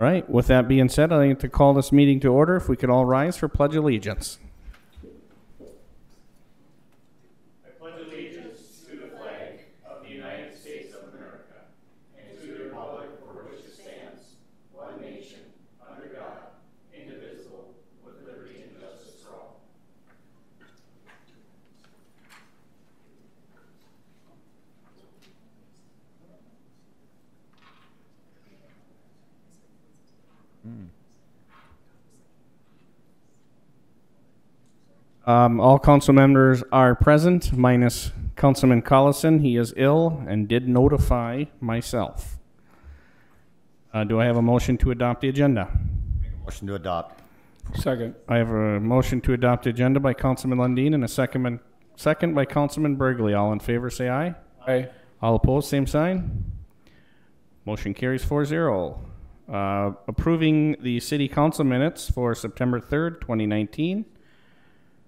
All right, with that being said, I'd like to call this meeting to order. If we could all rise for pledge allegiance. Um, all council members are present, minus Councilman Collison. He is ill and did notify myself. Uh, do I have a motion to adopt the agenda? Motion to adopt. Second. I have a motion to adopt the agenda by Councilman Lundeen and a second, second by Councilman Burgley. All in favor, say aye. Aye. All opposed, same sign. Motion carries 4-0. Uh, approving the city council minutes for September third, twenty nineteen.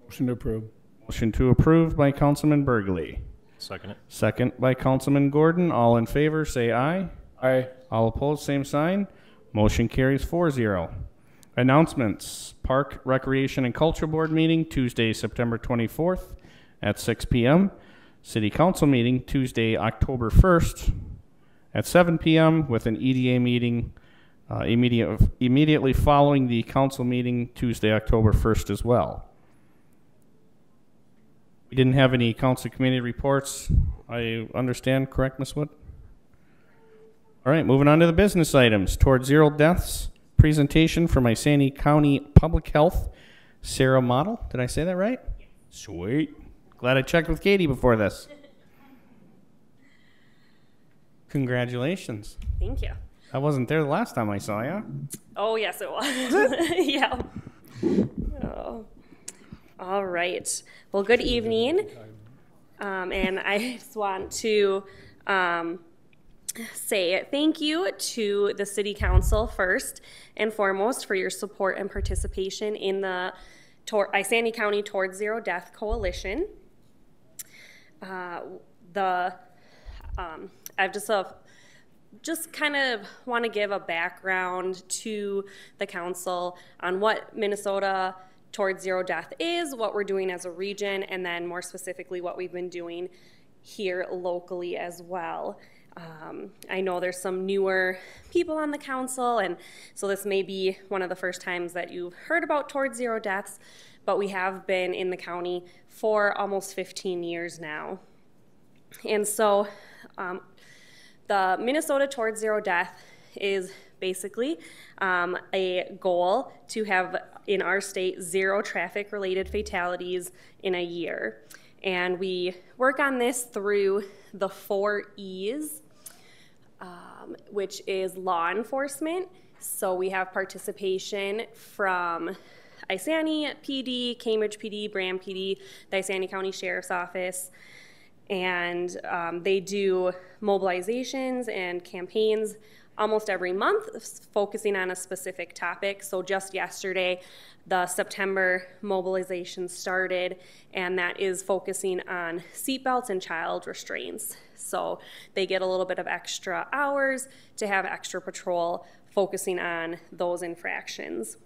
Motion to approve. Motion to approve by Councilman Burgley. Second it. Second by Councilman Gordon. All in favor, say aye. Aye. All opposed, same sign. Motion carries 4-0. Announcements. Park Recreation and Culture Board meeting Tuesday, September twenty-fourth at six PM. City Council meeting Tuesday, October first at seven PM with an EDA meeting uh, immediate, immediately following the council meeting Tuesday, October first as well. We didn't have any council committee reports. I understand, correct, Ms. Wood? All right, moving on to the business items. Toward zero deaths, presentation from Isanti County Public Health, Sarah Model. Did I say that right? Sweet. Glad I checked with Katie before this. Congratulations. Thank you. I wasn't there the last time I saw you. Oh, yes, it was. yeah. Oh. All right. Well, good evening. Um, and I just want to um, say thank you to the City Council first and foremost for your support and participation in the Tor- Isanti County Towards Zero Death Coalition. Uh, the um, I've just a just kind of want to give a background to the council on what Minnesota Towards Zero Death is, what we're doing as a region, and then more specifically what we've been doing here locally as well. Um, I know there's some newer people on the council, and so this may be one of the first times that you've heard about Towards Zero Deaths, but we have been in the county for almost 15 years now. And so um, the Minnesota Towards Zero Death is basically um, a goal to have in our state zero traffic related fatalities in a year. And we work on this through the four E's, um, which is law enforcement. So we have participation from Isanti PD, Cambridge PD, Braham PD, the Isanti County Sheriff's Office, and um, they do mobilizations and campaigns almost every month focusing on a specific topic. So just yesterday, the September mobilization started, and that is focusing on seatbelts and child restraints. So they get a little bit of extra hours to have extra patrol focusing on those infractions.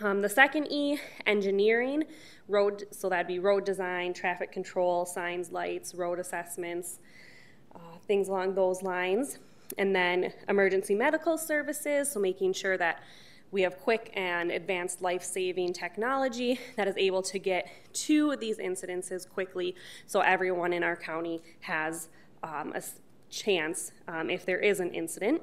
Um, the second E, engineering, road, so that'd be road design, traffic control, signs, lights, road assessments, uh, things along those lines. And then emergency medical services, so making sure that we have quick and advanced life-saving technology that is able to get to these incidences quickly so everyone in our county has um, a chance um, if there is an incident.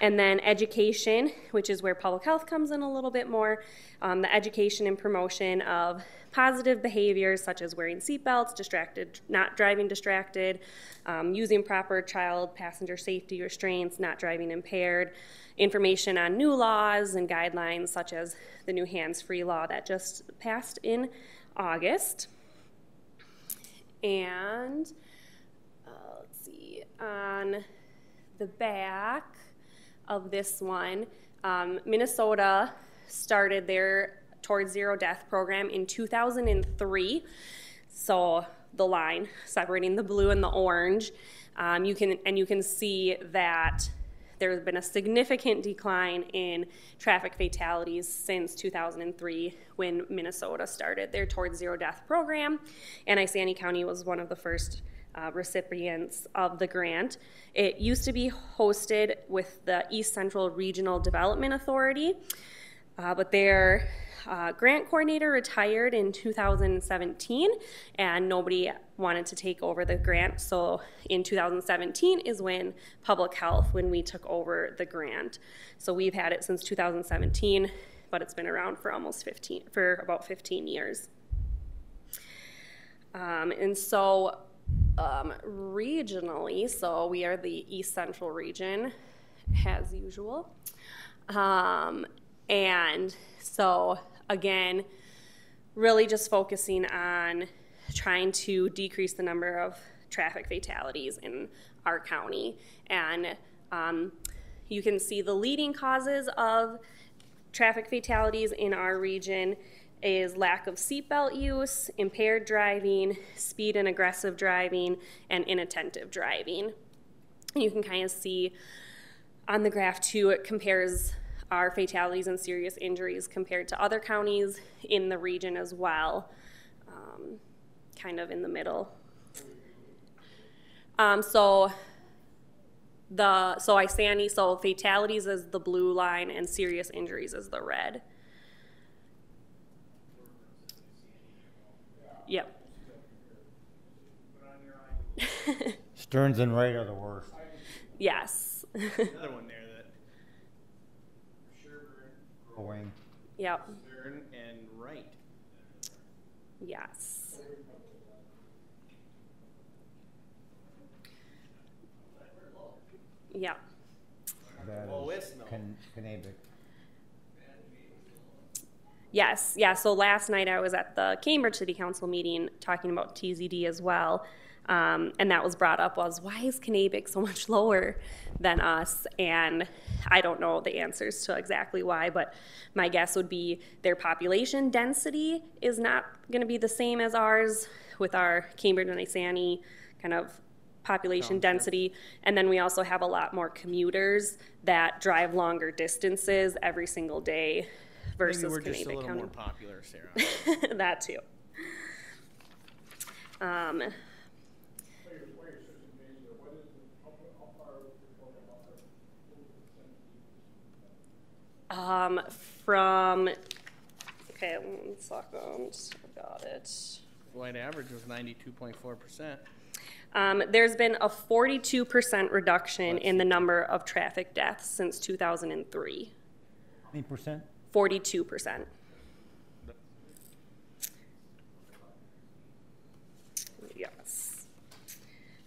And then education, which is where public health comes in a little bit more, um, the education and promotion of positive behaviors such as wearing seatbelts, distracted, not driving distracted, um, using proper child passenger safety restraints, not driving impaired, information on new laws and guidelines such as the new hands-free law that just passed in August. And uh, let's see, on the back, of this one. Um, Minnesota started their Towards Zero Death program in 2003. So the line separating the blue and the orange, um, you can and you can see that there's been a significant decline in traffic fatalities since 2003 when Minnesota started their Towards Zero Death program. And Isanti County was one of the first uh, recipients of the grant. It used to be hosted with the East Central Regional Development Authority, uh, but their uh, grant coordinator retired in 2017 and nobody wanted to take over the grant. So in 2017 is when public health, when we took over the grant. So we've had it since 2017, but it's been around for almost 15, for about 15 years. Um, and so um, regionally, so we are the East Central region, as usual. Um, and so again, really just focusing on trying to decrease the number of traffic fatalities in our county. And um, you can see the leading causes of traffic fatalities in our region is lack of seatbelt use, impaired driving, speed and aggressive driving, and inattentive driving. You can kind of see on the graph too, it compares our fatalities and serious injuries compared to other counties in the region as well, um, kind of in the middle. Um, so the so Isanti, so fatalities is the blue line and serious injuries is the red. Yep. Stearns and Wright are the worst. yes. Another one there that Going. yep. Stern and Wright. Yes. Yep. That is it's no. Can- Kanabec. Yes, yeah. So last night I was at the Cambridge City Council meeting talking about TZD as well. Um, and that was brought up was why is Kanabec so much lower than us? And I don't know the answers to exactly why, but my guess would be their population density is not going to be the same as ours with our Cambridge and Isanti kind of population density. And then we also have a lot more commuters that drive longer distances every single day versus Maybe we're just a little County. more popular, Sarah. that too. Um, um, from, okay, one second, I got it. White average was ninety-two point four percent. Um, there's been a 42% reduction in the number of traffic deaths since 2003. How many percent? 42%. Yes.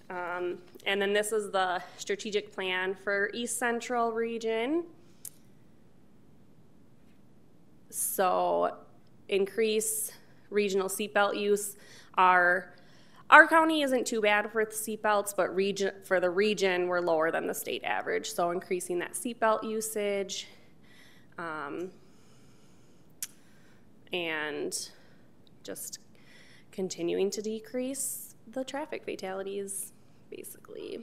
Um, and then this is the strategic plan for East Central region. So increase regional seatbelt use. Our, our county isn't too bad for seatbelts, but region, for the region, we're lower than the state average. So increasing that seatbelt usage. Um, and just continuing to decrease the traffic fatalities, basically.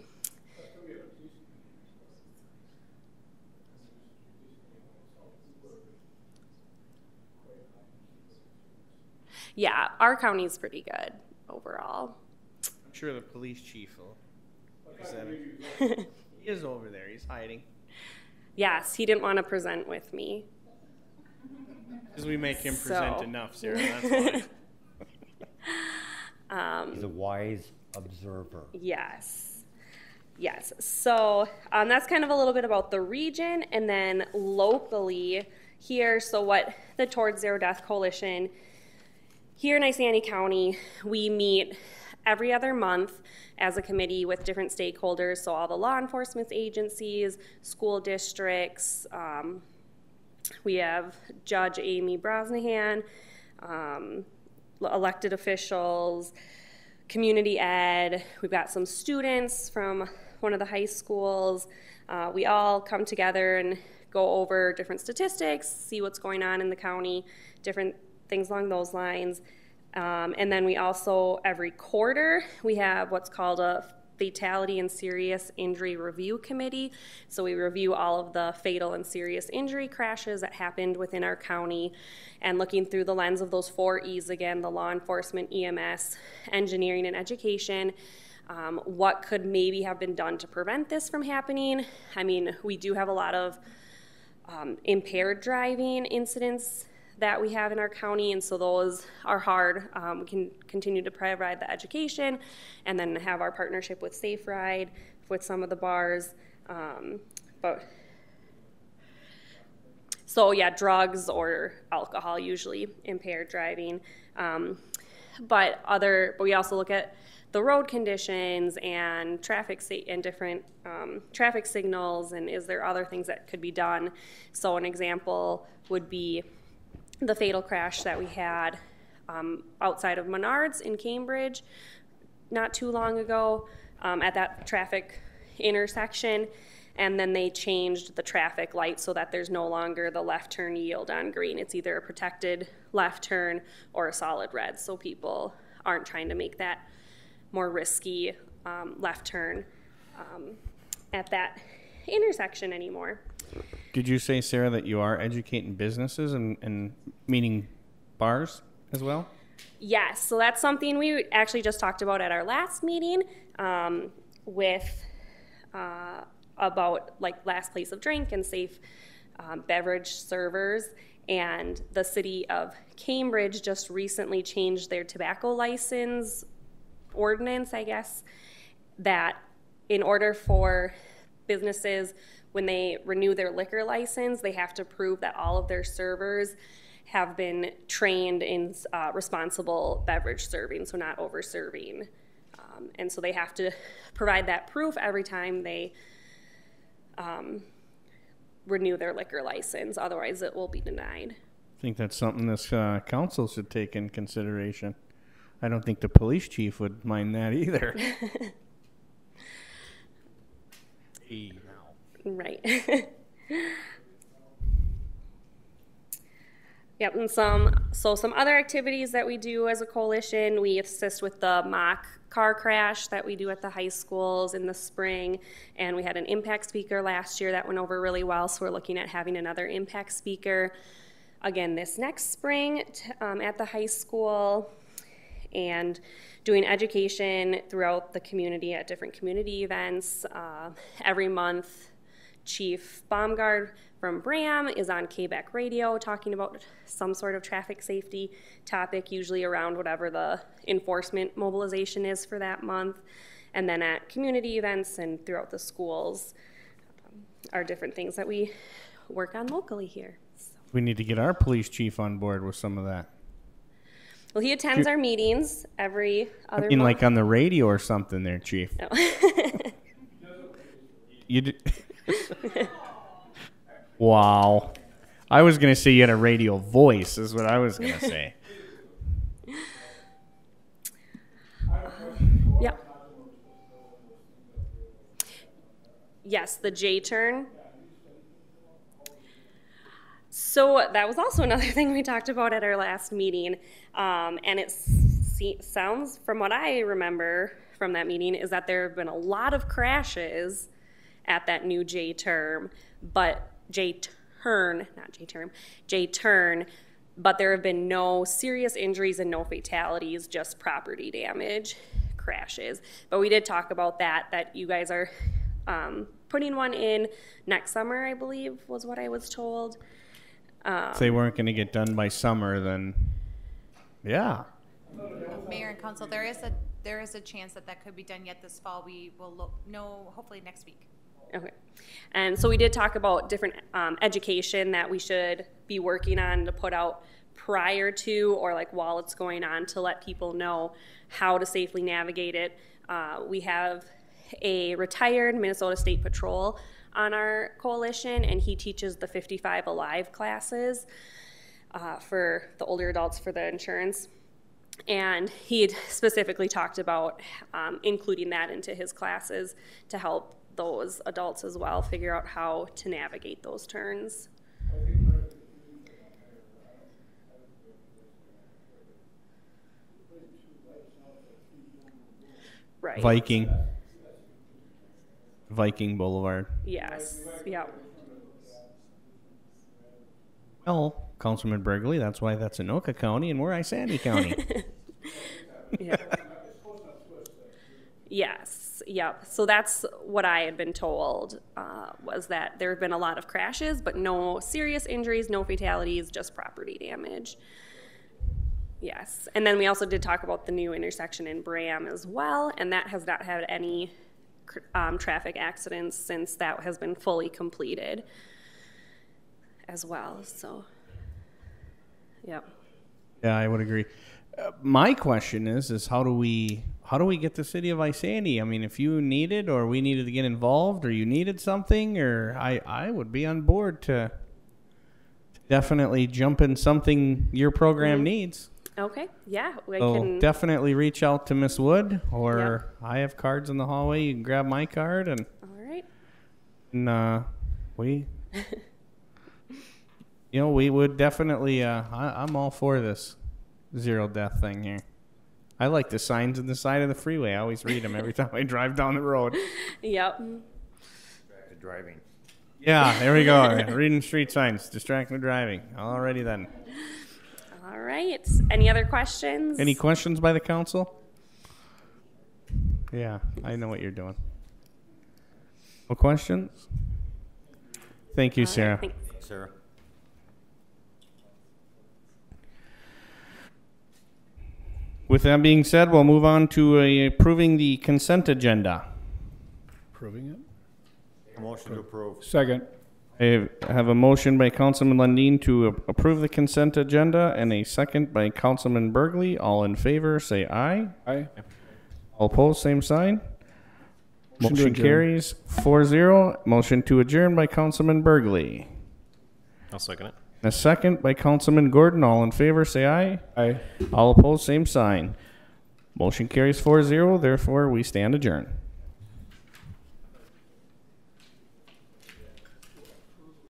Yeah, our county's pretty good overall. I'm sure the police chief will. is that- He is over there, he's hiding. Yes, he didn't want to present with me. Because we make him present So. enough, Sarah, that's why. He's a wise observer. Yes. Yes. So um, that's kind of a little bit about the region. And then locally here, so what the Towards Zero Death Coalition, here in Isanti County, we meet every other month as a committee with different stakeholders. So all the law enforcement agencies, school districts, um, we have Judge Amy Brosnahan, um, elected officials, community ed. We've got some students from one of the high schools. Uh, we all come together and go over different statistics, see what's going on in the county, different things along those lines. Um, and then we also, every quarter, we have what's called a Fatality and Serious Injury Review Committee. So we review all of the fatal and serious injury crashes that happened within our county and looking through the lens of those four E's again the law enforcement, EMS, engineering, and education. Um, what could maybe have been done to prevent this from happening? I mean, we do have a lot of um, impaired driving incidents that we have in our county, and so those are hard. Um, we can continue to provide the education and then have our partnership with Safe Ride with some of the bars. Um, but so yeah, drugs or alcohol usually impaired driving. Um, but other, but we also look at the road conditions and traffic and different um, traffic signals, and is there other things that could be done? So an example would be the fatal crash that we had um, outside of Menards in Cambridge not too long ago um, at that traffic intersection. And then they changed the traffic light so that there's no longer the left turn yield on green. It's either a protected left turn or a solid red, so people aren't trying to make that more risky um, left turn um, at that intersection anymore. Did you say, Sarah, that you are educating businesses and, and meaning bars as well? Yes, so that's something we actually just talked about at our last meeting um, with uh, about like last place of drink and safe um, beverage servers. And the city of Cambridge just recently changed their tobacco license ordinance, I guess, that in order for businesses, when they renew their liquor license, they have to prove that all of their servers have been trained in uh, responsible beverage serving, so not over serving. Um, and so they have to provide that proof every time they um, renew their liquor license, otherwise, it will be denied. I think that's something this uh, council should take in consideration. I don't think the police chief would mind that either. hey, now. Right. Yep, and some so some other activities that we do as a coalition, we assist with the mock car crash that we do at the high schools in the spring, and we had an impact speaker last year that went over really well. So we're looking at having another impact speaker again this next spring um, at the high school, and doing education throughout the community at different community events uh, every month. Chief Baumgard from Braham is on KBEK radio talking about some sort of traffic safety topic, usually around whatever the enforcement mobilization is for that month. And then at community events and throughout the schools um, are different things that we work on locally here. So- We need to get our police chief on board with some of that. Well, he attends our meetings every other. I mean, month. like on the radio or something there, chief. You did. wow. I was going to say you had a radio voice, is what I was going to say. Yep. Yes, the J turn. So that was also another thing we talked about at our last meeting, um, and it sounds, from what I remember from that meeting, is that there have been a lot of crashes at that new J term, but J turn, not J term, J turn, but there have been no serious injuries and no fatalities, just property damage, crashes. But we did talk about that, that you guys are um, putting one in next summer, I believe, was what I was told. if they weren't going to get done by summer, then yeah. Mayor and council, there is a, there is a chance that that could be done yet this fall. We will look, know hopefully next week. Okay. And so we did talk about different um, education that we should be working on to put out prior to or like while it's going on to let people know how to safely navigate it. Uh, we have a retired Minnesota State Patrol on our coalition, and he teaches the 55 Alive classes uh, for the older adults for the insurance. And he had specifically talked about um, including that into his classes to help those adults as well figure out how to navigate those turns. Right. Viking. Viking Boulevard. Yes, yep. Well, Councilman Burgley, that's why that's Anoka County and we're Isanti County. Yeah. Yes, yep. So that's what I had been told, uh, was that there have been a lot of crashes, but no serious injuries, no fatalities, just property damage. Yes, and then we also did talk about the new intersection in Braham as well, and that has not had any um, traffic accidents since that has been fully completed as well, so, yep. Yeah, I would agree. Uh, my question is, is how do we, how do we get the city of Isanti? I mean, if you needed, or we needed to get involved, or you needed something, or I, I would be on board to definitely jump in something your program needs. Okay, yeah, we So can. definitely reach out to Miss Wood, or I have cards in the hallway. You can grab my card, and, All right. and uh, we, you know, we would definitely. Uh, I, I'm all for this zero death thing here. I like the signs on the side of the freeway. I always read them every time I drive down the road. Yep. Back to driving. Yeah, there we go. Reading street signs, distracted driving. Alrighty then. All right. Any other questions? Any questions by the council? Yeah, I know what you're doing. No questions? Thank you, All right, Sarah. thanks. Sarah? With that being said, we'll move on to uh, approving the consent agenda. Approving it? Motion to approve. Second. I have a motion by Councilman Lundin to a- approve the consent agenda and a second by Councilman Burgley. All in favor, say aye. Aye. All opposed, same sign. Motion to Motion adjourn. carries 4-0. Motion to adjourn by Councilman Burgley. I'll second it. A second by Councilman Gordon. All in favor, say aye. Aye. All opposed, same sign. Motion carries 4-0. Therefore, we stand adjourned.